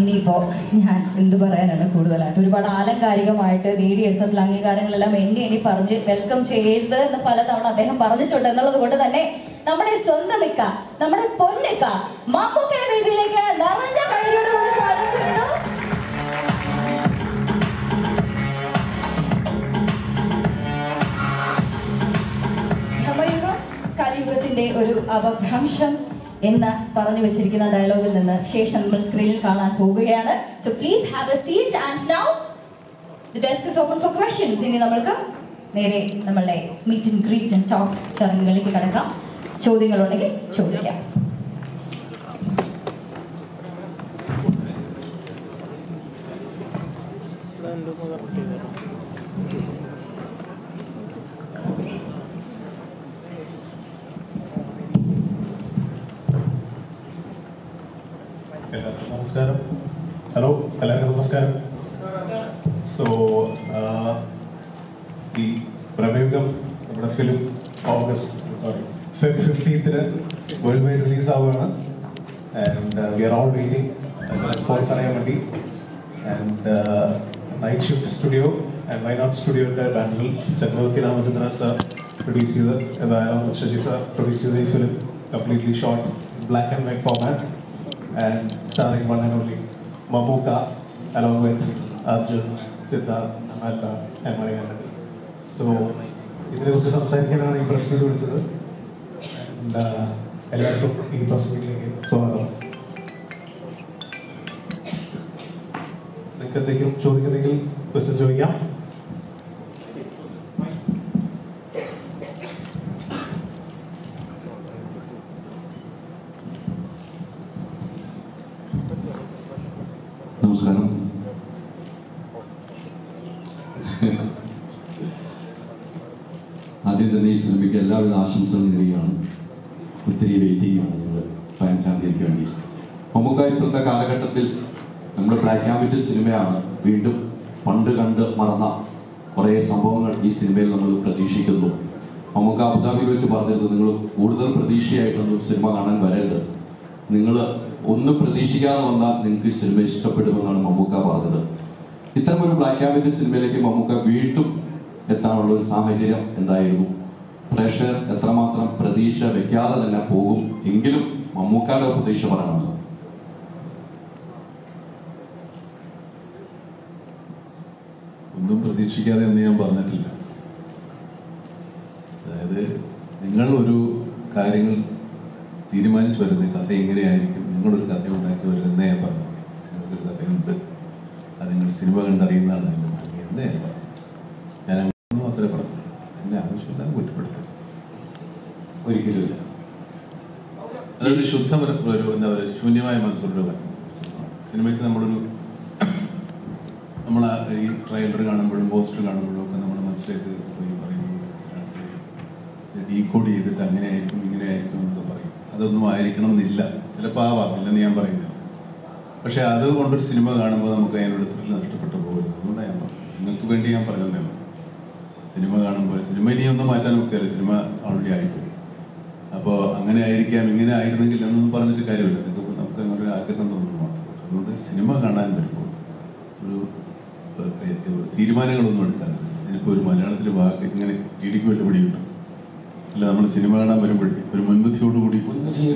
ഇനിയിപ്പോ ഞാൻ എന്ത് പറയാനാണ് കൂടുതലായിട്ട്? ഒരുപാട് ആലങ്കാരികമായിട്ട് നേടിയെടുത്തിട്ടുള്ള അംഗീകാരങ്ങളെല്ലാം എണ്ണി എണ്ണി പറഞ്ഞ് വെൽക്കം ചെയ്യരുത് എന്ന് പലതവണ അദ്ദേഹം പറഞ്ഞിട്ടുണ്ട്. എന്നുള്ളത് കൊണ്ട് തന്നെ നമ്മുടെ സ്വന്തം ഇക്ക നമ്മുടെ പൊന്നിക്ക മാപ്പൂക്കര വേദിയിലേക്ക് കലിയുഗത്തിന്റെ ഒരു അപഭ്രംശം എന്ന് പറഞ്ഞു വെച്ചിരിക്കുന്ന ഡയലോഗിൽ നിന്ന് ശേഷം നമ്മൾ സ്ക്രീനിൽ കാണാൻ പോവുകയാണ് so please have a seat and now the desk is open for questions ഇനി നമ്മൾക്ക് നേരെ നമ്മളുടെ meet and greet and talk ചടങ്ങുകളിലേക്ക് കടക്കാം. ചോദ്യങ്ങളുണ്ടെങ്കിൽ ചോദിക്കാം. നമസ്കാരം. ഹലോ എല്ലാവർക്കും നമസ്കാരം. സോ ഈ പ്രമേയുഗം നമ്മുടെ ഫിലിം ഓഗസ്റ്റ് സോറി ഫെബ് ഫിഫ്റ്റീൻത്തിന് വേൾഡ് വൈഡ് റിലീസ് ആവുകയാണ്. And we are all waiting response അറിയാൻ വേണ്ടി and night shift studio and Wayanad സ്റ്റുഡിയോയുടെ ബാനറിൽ ചക്രവർത്തി രാമചന്ദ്ര സാർ പ്രൊഡ്യൂസ് ചെയ്ത് ശശി സാർ പ്രൊഡ്യൂസ് ചെയ്ത ഈ film completely shot black and white format and starring one and only Mamuka along with Arjun, Siddharth, Amanda and Mariana. So, ഇതിനെക്കുറിച്ച് സംസാരിക്കാനാണ് ഈ press meet വിളിച്ചത് uh, എല്ലാവർക്കും ഈ പ്രസ് മീറ്റിലേക്ക് സ്വാഗതം. നിങ്ങൾക്ക് എന്തെങ്കിലും ചോദിക്കുന്നെങ്കിൽ ക്വസ്റ്റ്യൻ ചോദിക്കാം നമസ്കാരം ആദ്യം തന്നെ ഈ സിനിമയ്ക്ക് എല്ലാവിധ ആശംസകളും നേരുകയാണ് ഒത്തിരി വെയിറ്റിംഗ് ആണ് ഞങ്ങൾ പതിനഞ്ചാം തീയതിക്ക് വേണ്ടി നമുക്ക് ഇപ്പോഴത്തെ കാലഘട്ടത്തിൽ നമ്മൾ ആൻഡ് സിനിമയാണ്. വീണ്ടും പണ്ട് കണ്ട് മറന്ന കുറേ സംഭവങ്ങൾ ഈ സിനിമയിൽ നമ്മൾ പ്രതീക്ഷിക്കുന്നു. നമുക്ക് അബുദാബിയിൽ വെച്ച് പറഞ്ഞിരുന്നു നിങ്ങൾ കൂടുതൽ പ്രതീക്ഷയായിട്ടൊന്നും സിനിമ കാണാൻ വരരുത്. നിങ്ങൾ ഒന്നും പ്രതീക്ഷിക്കാതെ വന്നാൽ നിങ്ങൾക്ക് ഈ സിനിമ ഇഷ്ടപ്പെടുമെന്നാണ് മമ്മൂക്ക പറഞ്ഞത്. ഇത്തരം ഒരു ബ്ലാക്ക് ആൻഡ് സിനിമയിലേക്ക് മമ്മൂക്ക വീണ്ടും എത്താനുള്ള ഒരു സാഹചര്യം എന്തായിരുന്നു? പ്രേക്ഷകർ എത്രമാത്രം പ്രതീക്ഷ വെക്കാതെ തന്നെ പോകും എങ്കിലും മമ്മൂക്കയുടെ പ്രതീക്ഷ പറയണമല്ലോ ഒന്നും പ്രതീക്ഷിക്കാതെ എന്ന് ഞാൻ പറഞ്ഞിട്ടില്ല. അതായത് നിങ്ങൾ ഒരു കാര്യങ്ങൾ തീരുമാനിച്ചു വരുന്ന കഥ എങ്ങനെയായിരിക്കും? നിങ്ങളൊരു കഥ ഉണ്ടാക്കി വരുന്നേ ഞാൻ പറഞ്ഞു. നിങ്ങൾക്കൊരു കഥയുണ്ട്. അത് നിങ്ങൾ സിനിമ കണ്ടറിയുന്നതാണ് അതിന്റെ ഭംഗി എന്നേ ഞാൻ പറഞ്ഞു. ഞാൻ അങ്ങനെ മാത്രമേ പറഞ്ഞു എന്നെ ആവശ്യമില്ലാതെ കുറ്റപ്പെടുത്തും. ഒരിക്കലുമില്ല അതൊരു ശുദ്ധ ഒരു എന്താ പറയുക ശൂന്യമായ മനസ്സോടെ സിനിമയ്ക്ക് നമ്മളൊരു ഈ ട്രെയിലർ കാണുമ്പോഴും പോസ്റ്റർ കാണുമ്പോഴും ഒക്കെ നമ്മുടെ മനസ്സിലേക്ക് പോയി പറയുന്നത് ഡീകോഡ് ചെയ്തിട്ട് അങ്ങനെ ആയിരിക്കും ഇങ്ങനെ ആയിരിക്കും എന്നൊക്കെ പറയും. അതൊന്നും ആയിരിക്കണം എന്നില്ല ചിലപ്പോൾ ആവാം ഇല്ലെന്ന് ഞാൻ പറയുന്നില്ല. പക്ഷെ അതുകൊണ്ടൊരു സിനിമ കാണുമ്പോൾ നമുക്ക് അതിനോട് ത്രില്ല് നഷ്ടപ്പെട്ടു പോകരുത്. അതുകൊണ്ടാണ് ഞാൻ പറഞ്ഞത്. നിങ്ങൾക്ക് വേണ്ടി ഞാൻ പറഞ്ഞതാണ്. സിനിമ കാണുമ്പോൾ സിനിമ ഇനിയൊന്നും മാറ്റാൻ നോക്കിയാലേ സിനിമ ഓൾറെഡി ആയിപ്പോയി. അപ്പോൾ അങ്ങനെ ആയിരിക്കാം ഇങ്ങനെ ആയിരുന്നെങ്കിൽ എന്നൊന്നും പറഞ്ഞിട്ട് കാര്യമില്ല. നിങ്ങൾക്ക് നമുക്ക് അങ്ങനെ ഒരു ആഗ്രഹം തോന്നുന്നു അതുകൊണ്ട് സിനിമ കാണാൻ ഏഹ്, തീരുമാനങ്ങളൊന്നും എടുക്കാതെ ഇതിനിപ്പോൾ ഒരു മലയാളത്തിലെ വാക്ക് ഇങ്ങനെ ഇടിക്ക് വെല്ലുപിടിയുണ്ട് അല്ല നമ്മൾ സിനിമ കാണാൻ വരുമ്പോഴേ ഒരു മുൻവിധിയോടുകൂടി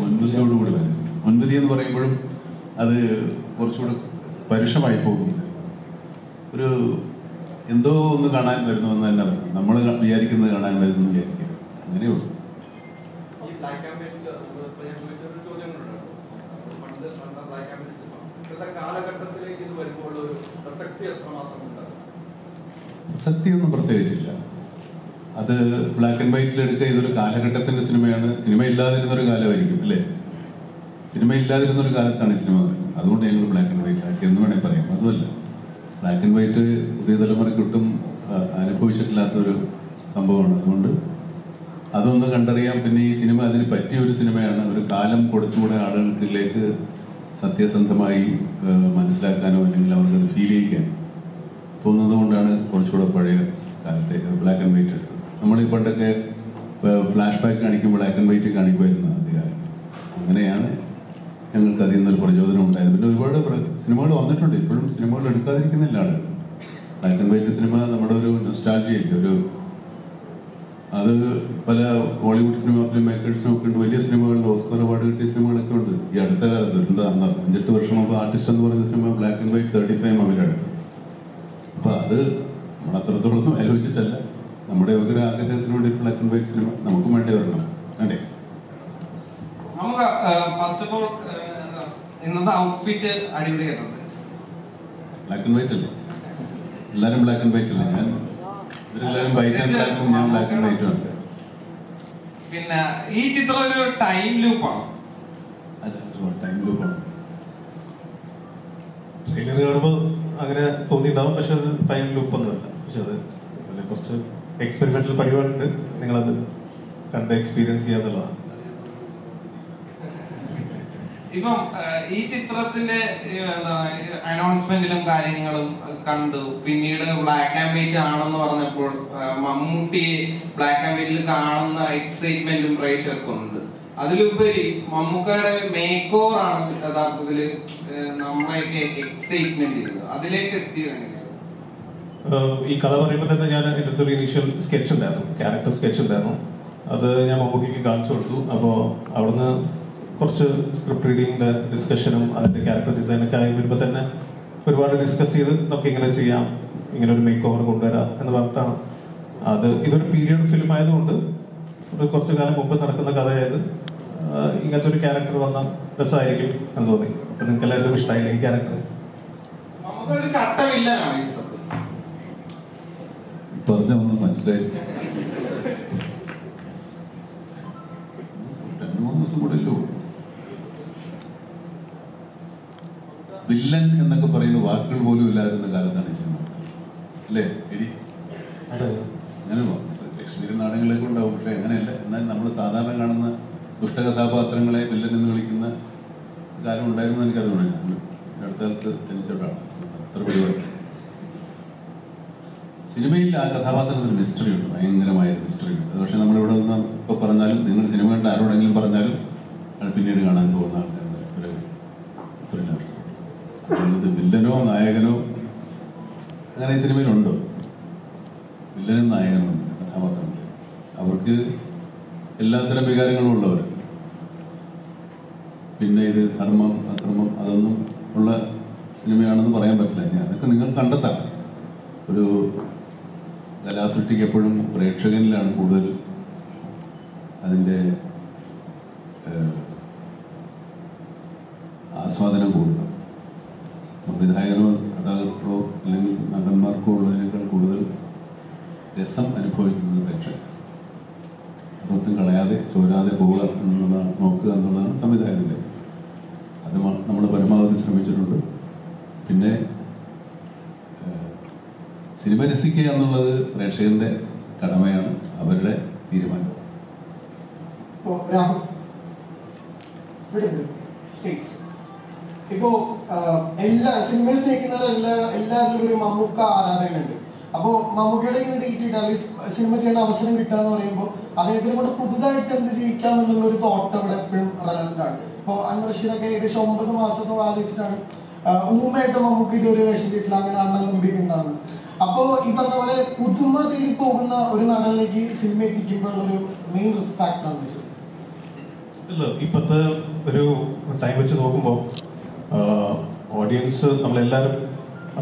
മുൻവിധിയോടുകൂടി വരും. മുൻവിധി എന്ന് പറയുമ്പോഴും അത് കുറച്ചുകൂടെ പരുഷമായി പോകുന്നില്ല ഒരു എന്തോ ഒന്ന് കാണാൻ വരുന്നു എന്ന് തന്നെ പറയും. നമ്മൾ വിചാരിക്കുന്നത് കാണാൻ വരുന്നു വിചാരിക്കുക അങ്ങനെയുള്ളൂ കാലഘട്ടത്തിലേക്ക് ഇത് വരുമ്പോൾ ഒരു പ്രസക്തി എത്രമാത്രം പ്രസക്തിയൊന്നും പ്രത്യേകിച്ചില്ല. അത് ബ്ലാക്ക് ആൻഡ് വൈറ്റിൽ എടുക്കുക ഇതൊരു കാലഘട്ടത്തിന്റെ സിനിമയാണ്. സിനിമ ഇല്ലാതിരുന്ന ഒരു കാലമായിരിക്കും അല്ലേ? സിനിമ ഇല്ലാതിരുന്ന ഒരു കാലത്താണ് ഈ സിനിമ നടക്കുന്നത്. അതുകൊണ്ട് ഞങ്ങൾ ബ്ലാക്ക് ആൻഡ് വൈറ്റ് ആക്കി എന്ന് വേണമെങ്കിൽ പറയാം. അതുമല്ല ബ്ലാക്ക് ആൻഡ് വൈറ്റ് പുതിയ തലമുറയ്ക്ക് ഒട്ടും ആ, അനുഭവിച്ചിട്ടില്ലാത്തൊരു സംഭവമാണ്. അതുകൊണ്ട് അതൊന്ന് കണ്ടറിയാം പിന്നെ ഈ സിനിമ അതിന് പറ്റിയ ഒരു സിനിമയാണ്. ഒരു കാലം കൊടുത്തുകൂടെ ആളുകൾക്കിലേക്ക് സത്യസന്ധമായി മനസ്സിലാക്കാനോ അല്ലെങ്കിൽ അവർക്കത് ഫീൽ ചെയ്യിക്കാൻ തോന്നുന്നത് കൊണ്ടാണ് കുറച്ചുകൂടെ പഴയ കാലത്തെ ബ്ലാക്ക് ആൻഡ് വൈറ്റ് എടുത്തത്. നമ്മൾ ഈ പണ്ടൊക്കെ ഫ്ലാഷ് ബാക്ക് കാണിക്കും ബ്ലാക്ക് ആൻഡ് വൈറ്റ് കാണിക്കുമായിരുന്നു ആദ്യകാലം അങ്ങനെയാണ് ഞങ്ങൾക്ക് അതിൽ നിന്നൊരു പ്രചോദനം ഉണ്ടായിരുന്നു പിന്നെ ഒരുപാട് സിനിമകൾ വന്നിട്ടുണ്ട്. ഇപ്പോഴും സിനിമകൾ എടുക്കാതിരിക്കുന്നില്ല ആളുകൾ. ബ്ലാക്ക് ആൻഡ് വൈറ്റ് സിനിമ നമ്മുടെ ഒരു നൊസ്റ്റാൾജിയില്ല ഒരു അത് പല ഹോളിവുഡ് സിനിമ ഫിലിം മേക്കേഴ്സിനും ഒക്കെ ഉണ്ട്. വലിയ സിനിമകളിൽ ഓസ്കർ അവാർഡ് കിട്ടിയ സിനിമകളൊക്കെ ഉണ്ട്. ഈ അടുത്ത കാലത്ത് എന്താ അഞ്ചെട്ട് വർഷം മുമ്പ് ആർട്ടിസ്റ്റ് എന്ന് പറയുന്ന cinema black and white thirty five അവരെടുത്തു അപ്പൊ അത് നമ്മൾ അത്രത്തോളം ആലോചിച്ചിട്ടല്ല. നമ്മുടെ ഒരു ആഗ്രഹത്തിന് വേണ്ടി ബ്ലാക്ക് ആൻഡ് വൈറ്റ് സിനിമ നമുക്കും വേണ്ടി വരണം അല്ലേ? നമുക്ക് ഫസ്റ്റ് ഓഫ് ഓൾ ഇന്നത്തെ ഔട്ട്ഫിറ്റ് അടിപൊളിയായിട്ടുണ്ട്. ബ്ലാക്ക് ആൻഡ് വൈറ്റ് അല്ലേ? എല്ലാരും ബ്ലാക്ക് ആൻഡ് വൈറ്റ് അല്ലേ? ഞാൻ ഇവരെല്ലാരും വൈറ്റ് ആൻഡ് ബ്ലാക്കും ഞാൻ ബ്ലാക്ക് ആൻഡ് വൈറ്റും ആണ്. പിന്നെ ഈ ചിത്രം ഒരു ടൈം ലൂപ്പാണ് ടൈം ലൂപ്പാണ് ട്രെയിലർ കാണുമ്പോൾ അങ്ങനെ തോന്നിയിട്ടുണ്ടാവും പക്ഷെ അത് ടൈം ലൂപ്പ് ഒന്നുമല്ല. പക്ഷെ അത് അതിൽ കുറച്ച് എക്സ്പെരിമെന്റൽ പരിപാടിയുണ്ട്. നിങ്ങളത് കണ്ട് എക്സ്പീരിയൻസ് ചെയ്യാന്നുള്ളതാണ് ഇപ്പം ഈ ചിത്രത്തിന്റെ അനൗൺസ്മെന്റിലും കാര്യങ്ങളും കണ്ടു. പിന്നീട് ബ്ലാക്ക് ആൻഡ് വൈറ്റ് ആണെന്ന് പറഞ്ഞപ്പോൾ മമ്മൂട്ടിയെ മമ്മൂട്ടി ബ്ലാക്ക് ആൻഡ് വൈറ്റിൽ കാണുന്ന എക്സൈറ്റ്മെന്റും പ്രേക്ഷകർക്കുണ്ട്. അതിലുപരി മമ്മൂക്കയുടെ മേക്ക് ഓവർ ആണ് യഥാർത്ഥത്തിൽ നമ്മളെയൊക്കെ എക്സൈറ്റ്മെന്റ് ചെയ്തത്. അതിലേക്ക് എത്തിയത് ഈ കഥ പറയുമ്പോൾ തന്നെ ഞാൻ എന്റെ ഒരു ഇനീഷ്യൽ സ്കെച്ച് ഉണ്ടായിരുന്നു ക്യാരക്ടർ സ്കെച്ച് ഉണ്ടായിരുന്നു. അത് ഞാൻ മമ്മൂട്ടിക്ക് കാണിച്ചു കൊടുത്തു. അപ്പോൾ അവിടുന്ന് കുറച്ച് സ്ക്രിപ്റ്റ് റീഡിങ്ങിന്റെ ഡിസ്കഷനും അതിന്റെ ക്യാരക്ടർ ഡിസൈനൊക്കെ ആയി വരുമ്പോൾ തന്നെ ഒരുപാട് ഡിസ്കസ് ചെയ്ത് നമുക്ക് ഇങ്ങനെ ചെയ്യാം ഇങ്ങനെ ഒരു മേക്ക് ഓവർ കൊണ്ടുവരാം എന്ന് പറഞ്ഞിട്ടാണ്. അത് ഇതൊരു പീരിയഡ് ഫിലിം ആയതുകൊണ്ട് ഒരു കുറച്ചു കാലം മുമ്പ് നടക്കുന്ന കഥയായത്. ഇങ്ങനത്തെ ഒരു ക്യാരക്ടർ വന്ന രസമായിരിക്കും എന്ന് തോന്നി. അപ്പൊ നിങ്ങൾക്ക് എല്ലാവർക്കും ഇഷ്ടമായില്ല ഈ ക്യാരക്ടർ പറഞ്ഞ ഒന്ന് മനസ്സിലായി രണ്ടു മൂന്ന് ദിവസം കൂടെ അല്ലോ വില്ലൻ എന്നൊക്കെ പറയുന്ന വാക്കുകൾ പോലും ഇല്ലാതിരുന്ന കാലത്താണ് ഈ സിനിമ. അല്ലേ എടി? അങ്ങനെ ലക്ഷ്മി നാടകങ്ങളൊക്കെ ഉണ്ടാവും പക്ഷെ അങ്ങനെയല്ല. എന്നാൽ നമ്മൾ സാധാരണ കാണുന്ന ദുഷ്ടകഥാപാത്രങ്ങളെ വില്ലൻ എന്ന് വിളിക്കുന്ന കാലം ഉണ്ടായിരുന്നു തോന്നുന്നു ഞാൻ അടുത്ത കാലത്ത് ജനിച്ചോട്ടാണ് അത്ര പരിപാടി. സിനിമയിൽ ആ കഥാപാത്രത്തിന് മിസ്റ്ററി ഉണ്ട്. ഭയങ്കരമായ മിസ്റ്ററി ഉണ്ട്. പക്ഷെ നമ്മളിവിടെ നിന്ന് ഇപ്പൊ പറഞ്ഞാലും നിങ്ങൾ സിനിമ കണ്ട ആരോടെങ്കിലും പറഞ്ഞാലും പിന്നീട് കാണാൻ പോകുന്ന ആൾക്കാരുടെ ഒരു അതുകൊണ്ട് വില്ലനോ നായകനോ അങ്ങനെ സിനിമയിലുണ്ടോ വില്ലനും നായകനും കഥാപാത്രങ്ങൾ അവർക്ക് എല്ലാത്തരം വികാരങ്ങളും ഉള്ളവർ പിന്നെ ഇത് ധർമ്മം അധർമ്മം അതൊന്നും ഉള്ള സിനിമയാണെന്ന് പറയാൻ പറ്റില്ല. ഇനി അതൊക്കെ നിങ്ങൾ കണ്ടെത്താം. ഒരു കലാസൃഷ്ടിക്ക് എപ്പോഴും പ്രേക്ഷകനിലാണ് കൂടുതൽ അതിന്റെ ആസ്വാദനം കൂടുതൽ സംവിധായകരോ കഥാകൃത്തോ അല്ലെങ്കിൽ നടന്മാർക്കോ ഉള്ളതിനേക്കാൾ കൂടുതൽ രസം അനുഭവിക്കുന്നത് പ്രേക്ഷകൻ അതൊന്നും കളയാതെ ചോരാതെ പോവുക എന്നുള്ളതാണ് നോക്കുക എന്നുള്ളതാണ് സംവിധായകന്റെ ശ്രമിച്ചിട്ടുണ്ട്. പിന്നെ സിനിമ രസിക്കുക എന്നുള്ളത് പ്രേക്ഷകന്റെ കടമയാണ് അവരുടെ തീരുമാനം ഇപ്പോ എല്ലാ സിനിമ സ്നേഹിക്കുന്നവർ എല്ലാ എല്ലാവരിലും ഒരു മമ്മൂക്ക ആരാധകനുണ്ട്. അപ്പോ മമ്മൂക്കയുടെ ഇങ്ങനെ ഡേറ്റ് സിനിമ ചെയ്യുന്ന അവസരം കിട്ടുക എന്ന് പറയുമ്പോൾ അദ്ദേഹത്തിന് കൂടെ പുതുതായിട്ട് എന്ത് ചെയ്യിക്കാം എന്നുള്ള ഒരു തോട്ട് അവിടെ എപ്പോഴും റെലവെന്റ് ആണ് ഇപ്പോ അന്ന് റഷീദൊക്കെ ഏകദേശം ഒമ്പത് മാസത്തോളം ആലോചിച്ചിട്ടാണ്. ഊമയായിട്ട് നമുക്ക് ഇതുവരെ കിട്ടില്ല അങ്ങനെ അണ്ണൻ നമ്പിക്കുണ്ടാകുന്നത് അപ്പോ ഈ പറഞ്ഞ പോലെ പുതുമ തേടി പോകുന്ന ഒരു നടനിലേക്ക് സിനിമ എത്തിക്കുമ്പോഴുള്ള ഒരു മെയിൻ റിസ്ക് ആണ് വെച്ചത് ഇല്ല ഒരു ടൈം വെച്ച് നോക്കുമ്പോൾ ഓഡിയൻസ് നമ്മളെല്ലാവരും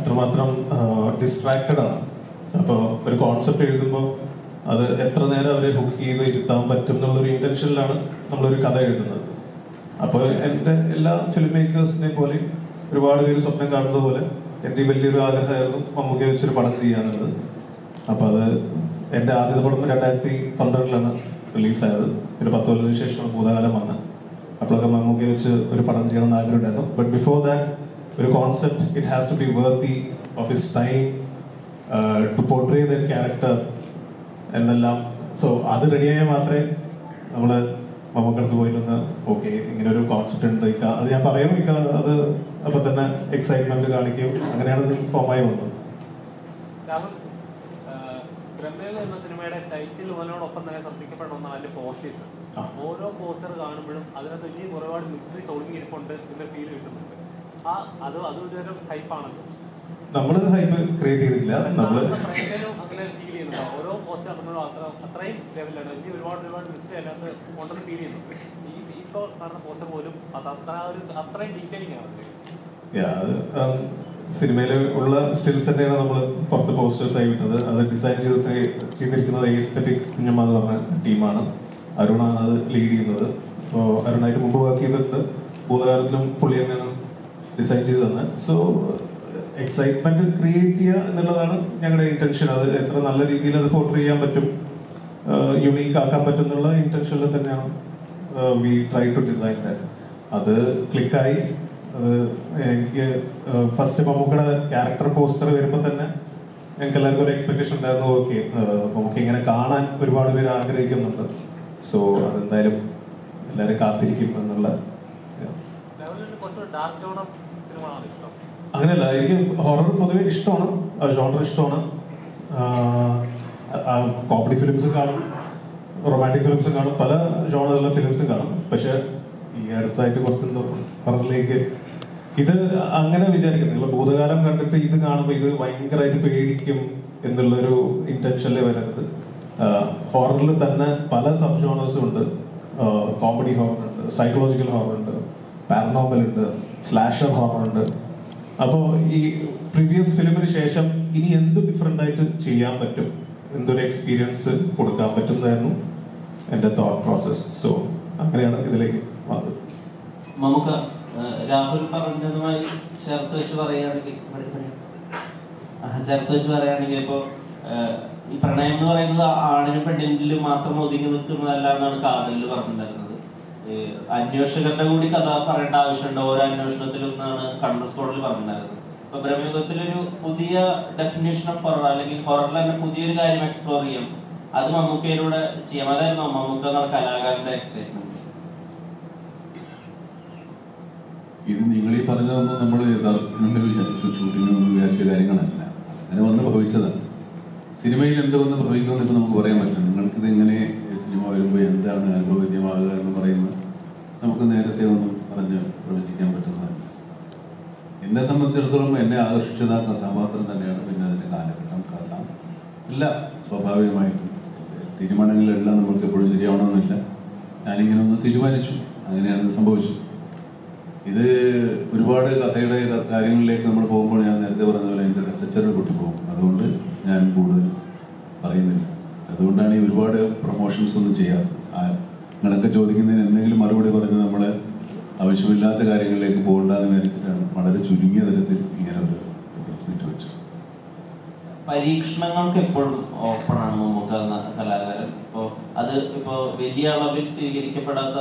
അത്രമാത്രം ഡിസ്ട്രാക്റ്റഡ് ആണ്. അപ്പോൾ ഒരു കോൺസെപ്റ്റ് എഴുതുമ്പോൾ അത് എത്ര നേരം അവരെ ഹുക്ക് ചെയ്ത് ഇരുത്താൻ പറ്റും എന്നുള്ളൊരു ഇന്റൻഷനിലാണ് നമ്മളൊരു കഥ എഴുതുന്നത്. അപ്പോൾ എന്റെ എല്ലാ ഫിലിം മേക്കേഴ്സിനെ പോലെ ഒരുപാട് പേര് സ്വപ്നം കാണുന്നത് പോലെ എന്റെ വലിയൊരു ആഗ്രഹമായിരുന്നു മമ്മൂക്കെ വെച്ചൊരു പടം ചെയ്യാനുള്ളത്. അപ്പൊ അത് എന്റെ ആദ്യത്തെ പടം രണ്ടായിരത്തി പന്ത്രണ്ടിലാണ് റിലീസായത്. ഒരു പത്ത് കൊല്ലത്തിന് ശേഷം ഭൂതകാലം വന്ന് അപ്പോഴൊക്കെ മമ്മൂക്കെ വെച്ച് ഒരു പടം ചെയ്യണം എന്ന് ആഗ്രഹം ഉണ്ടായിരുന്നു ബട്ട് ബിഫോർ ദാറ്റ് ഒരു concept it has to be worthy of his time to portray the character എന്നെല്ലാം. സോ അത് റെഡിയായാൽ മാത്രമേ നമ്മൾ മമ്മൂക്കടുത്ത് പോയിട്ടൊന്ന് ഓക്കെ ഇങ്ങനെ ഒരു കോൺസെപ്റ്റ് ഉണ്ട് ഇക്ക അത് ഞാൻ പറയും ഇക്ക അത് അപ്പൊ തന്നെ എക്സൈറ്റ്മെന്റ് കാണിക്കും. അങ്ങനെയാണ് ഇത് ഫോമായി വന്നത്. എന്ന സിനിമയുടെ ടൈറ്റിൽ മുതലോടൊപ്പം തന്നെ ശ്രദ്ധിക്കപ്പെടുന്ന അതിന്റെ പോസ്റ്റേഴ്സ്. ഓരോ പോസ്റ്റർ കാണുമ്പോഴും അതിനകത്ത് ഇനിയും ഒരുപാട് മിസ്റ്ററി സോൾവിങ് ഇരിപ്പുണ്ട് എന്ന ഫീൽ കിട്ടുന്നുണ്ട്. ആ അത് അത് ഒരു ഹൈപ്പാണല്ലോ നമ്മൾ ഹൈപ്പ് ക്രിയേറ്റ് ചെയ്തില്ല അത്ര അത്രയും ലെവലാണ് ഒരുപാട് ഒരുപാട് ഫീൽ ചെയ്യുന്നു ഈ ഇപ്പോൾ പോസ്റ്റർ പോലും അത് അത്ര ഒരു അത്രയും ഡീറ്റെയിലിംഗ് ആണ്. സിനിമയിൽ ഉള്ള സ്റ്റിൽസ് തന്നെയാണ് നമ്മൾ പുറത്ത് പോസ്റ്റേഴ്സ് ആയി വിട്ടത്. അത് ഡിസൈൻ ചെയ്ത് ചെയ്തിരിക്കുന്നത് എസ്തറ്റിക് കുഞ്ഞമ്മ എന്ന് പറഞ്ഞ ടീമാണ്. അരുണാണ് അത് ലീഡ് ചെയ്യുന്നത്. അപ്പോൾ അരുണായിട്ട് മുമ്പ് വർക്ക് ചെയ്തിട്ടുണ്ട്. ഭൂതകാലത്തിലും പുള്ളി തന്നെയാണ് ഡിസൈൻ ചെയ്ത് തന്നെ സോ എക്സൈറ്റ്മെന്റ് ക്രിയേറ്റ് ചെയ്യുക എന്നുള്ളതാണ് ഞങ്ങളുടെ ഇന്റൻഷൻ അത് എത്ര നല്ല രീതിയിൽ അത് ഫോട്ടർ ചെയ്യാൻ പറ്റും യുണീക്ക് ആക്കാൻ പറ്റും എന്നുള്ള ഇന്റൻഷനിൽ തന്നെയാണ് വി ട്രൈ ടു ഡിസൈൻ അത് ക്ലിക്കായി എനിക്ക് ഫസ്റ്റ് മമ്മൂക്കയുടെ ക്യാരക്ടർ പോസ്റ്റർ വരുമ്പോൾ തന്നെ ഞങ്ങൾക്ക് എല്ലാവർക്കും ഒരു എക്സ്പെക്ടേഷൻ ഉണ്ടായിരുന്നു ഓക്കെ നമുക്ക് ഇങ്ങനെ കാണാൻ ഒരുപാട് പേര് ആഗ്രഹിക്കുന്നുണ്ട്. സോ അതെന്തായാലും എല്ലാവരും കാത്തിരിക്കും എന്നുള്ള ഡാർക്ക് സിനിമ അങ്ങനെയല്ല എനിക്ക് ഹൊറർ പൊതുവെ ഇഷ്ടമാണ്. ജോണർ ഇഷ്ടമാണ്. കോമഡി ഫിലിംസ് കാണും. റൊമാന്റിക് ഫിലിംസ് കാണും. പല ജോണറിലുള്ള ഫിലിംസും കാണും. പക്ഷെ ഈ അടുത്തായിട്ട് കുറച്ചെന്തോ ഹൊററിലേക്ക് ഇത് അങ്ങനെ വിചാരിക്കുന്നില്ല. ഭൂതകാലം കണ്ടിട്ട് ഇത് കാണുമ്പോൾ ഇത് ഭയങ്കരമായിട്ട് പേടിക്കും എന്നുള്ളൊരു ഇന്റൻഷനിലേ വരരുത്. ഹൊററിൽ തന്നെ പല സബ് ജോണേഴ്സും ഉണ്ട് കോമഡി ഹൊറർ ഉണ്ട് സൈക്കോളജിക്കൽ ഹൊറർ ഉണ്ട് പാരനോമൽ ഉണ്ട് സ്ലാഷർ ഹൊറർ ഉണ്ട്. അപ്പോൾ ഈ പ്രീവിയസ് ഫിലിമിന് ശേഷം ഇനി എന്ത് ഡിഫറെന്റ് ആയിട്ട് ചെയ്യാൻ പറ്റും? എന്തൊരു എക്സ്പീരിയൻസ് കൊടുക്കാൻ പറ്റുന്നതായിരുന്നു എന്റെ തോട്ട് പ്രോസസ് സോ അങ്ങനെയാണ് ഇതിലേക്ക് വന്നത്. നമുക്ക് രാഹുൽ പറഞ്ഞതുമായി ചേർത്ത് വെച്ച് പറയുകയാണെങ്കിൽ ചേർത്ത് വെച്ച് പറയുകയാണെങ്കിൽ ഇപ്പോ ഈ പ്രണയം എന്ന് പറയുന്നത് ആണിനും പെണ്ണിനും മാത്രം ഒതുങ്ങി നിൽക്കുന്നതല്ല എന്നാണ് കാതലിൽ പറഞ്ഞിട്ടുണ്ടായിരുന്നത്. ഏഹ്, അന്വേഷകരുടെ കൂടി കഥ പറയേണ്ട ആവശ്യമുണ്ട്. ഓരോ അന്വേഷണത്തിലും എന്നാണ് കണ്ണൂർ സ്കോഡിൽ പറഞ്ഞിട്ടുണ്ടായിരുന്നത് ഇപ്പൊ ബ്രഹ്മയുഗത്തിലൊരു പുതിയ ഡെഫിനേഷൻ ഓഫ് ഹൊറർ അല്ലെങ്കിൽ ഹൊററിൽ തന്നെ പുതിയൊരു കാര്യം എക്സ്പ്ലോർ ചെയ്യാം. അത് മമ്മൂക്കയിലൂടെ ചെയ്യാം. അതായിരുന്നു മമ്മൂക്ക എന്ന കലാകാരന്റെ എക്സൈറ്റ്മെന്റ് ഇത് നിങ്ങൾ ഈ പറഞ്ഞതൊന്നും നമ്മൾ യഥാർത്ഥത്തിൽ ഷൂട്ടിങ്ങിന് മുമ്പ് വിചാരിച്ച കാര്യങ്ങളല്ല. അങ്ങനെ വന്ന് ഭവിച്ചതാണ് സിനിമയിൽ എന്ത് വന്ന് ഭവിക്കുമെന്ന് ഇപ്പം നമുക്ക് പറയാൻ പറ്റില്ല. നിങ്ങൾക്കിത് എങ്ങനെ സിനിമ വരുമ്പോൾ എന്താണ് അനുഭവവിദ്യമാകുക എന്ന് പറയുന്നത് നമുക്ക് നേരത്തെ ഒന്നും പറഞ്ഞ് പ്രവചിക്കാൻ പറ്റുന്നതല്ല. എന്നെ സംബന്ധിച്ചിടത്തോളം എന്നെ ആകർഷിച്ചത് ആ കഥാപാത്രം തന്നെയാണ് പിന്നെ അതിന്റെ കാലഘട്ടം കഥ. എല്ലാം സ്വാഭാവികമായിട്ടും. തീരുമാനങ്ങളെല്ലാം നമുക്ക് എപ്പോഴും ശരിയാവണമെന്നില്ല. ഞാനിങ്ങനെ ഒന്ന് തീരുമാനിച്ചു. അങ്ങനെയാണ് ഇത് സംഭവിച്ചത്. ഇത് ഒരുപാട് കഥയുടെ കാര്യങ്ങളിലേക്ക് നമ്മൾ പോകുമ്പോൾ ഞാൻ നേരത്തെ പറഞ്ഞ പോലെ എന്റെ റിസർച്ചറിൽ പൊട്ടിപ്പോകും അതുകൊണ്ട് ഞാൻ കൂടുതൽ പറയുന്നില്ല. അതുകൊണ്ടാണ് ഈ ഒരുപാട് പ്രൊമോഷൻസ് ഒന്നും ചെയ്യാത്തത്. നിങ്ങളൊക്കെ ചോദിക്കുന്നതിന് എന്തെങ്കിലും മറുപടി പറഞ്ഞ് നമ്മൾ ആവശ്യമില്ലാത്ത കാര്യങ്ങളിലേക്ക് പോകണ്ടെന്ന് വിചാരിച്ചിട്ടാണ് വളരെ ചുരുങ്ങിയ തരത്തിൽ ഇങ്ങനെ ഒരു പ്രസ് വെച്ചു പരീക്ഷണങ്ങൾക്ക് എപ്പോഴും ഓപ്പൺ നമുക്ക് എന്ന കലാകാരൻ. ഇപ്പോൾ അത് ഇപ്പോൾ വലിയ അളവിൽ സ്വീകരിക്കപ്പെടാത്ത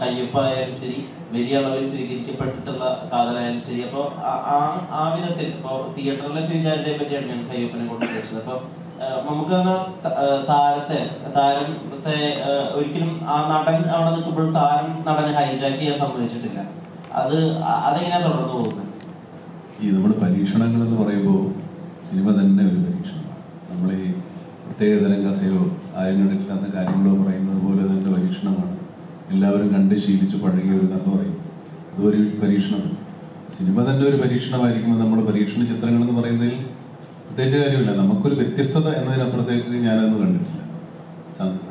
കയ്യൊപ്പായാലും ശരി വലിയ അളവിൽ സ്വീകരിക്കപ്പെട്ടിട്ടുള്ള കാതലായാലും ശരി. അപ്പോൾ ആ ആ വിധത്തിൽ ഇപ്പോൾ തിയേറ്ററിലെ സ്വീകാര്യതയെ പറ്റിയാണ് ഞാൻ കയ്യൊപ്പനെ കൊണ്ട് ഉദ്ദേശിച്ചത്. അപ്പോൾ നമുക്ക് താരത്തെ താരത്തെ ഒരിക്കലും ആ നടൻ അവിടെ നിൽക്കുമ്പോഴും താരം നടനെ ഹൈജാക്ക് ചെയ്യാൻ സമ്മതിച്ചിട്ടില്ല. അത് അതെങ്ങനെയാ തുടർന്നു പോകുന്നത്? ഈ നമ്മുടെ പരീക്ഷണങ്ങൾ എന്ന് പറയുമ്പോൾ സിനിമ തന്നെ ഒരു പരീക്ഷണമാണ് നമ്മൾ ഈ പ്രത്യേകതരം കഥയോ ആരും കാര്യങ്ങളോ പറയുന്നത് പോലെ തന്നെ പരീക്ഷണമാണ്. എല്ലാവരും കണ്ട് ശീലിച്ച് പഴകിയ ഒരു കഥ പറയും. അതൊരു പരീക്ഷണമാണ്. സിനിമ തന്നെ ഒരു പരീക്ഷണമായിരിക്കുമ്പോൾ നമ്മൾ പരീക്ഷണ ചിത്രങ്ങൾ എന്ന് പറയുന്നതിൽ പ്രത്യേകിച്ച് കാര്യമില്ല. നമുക്കൊരു വ്യത്യസ്തത എന്നതിനപ്പുറത്തേക്ക് ഞാനതൊന്നും കണ്ടിട്ടില്ല.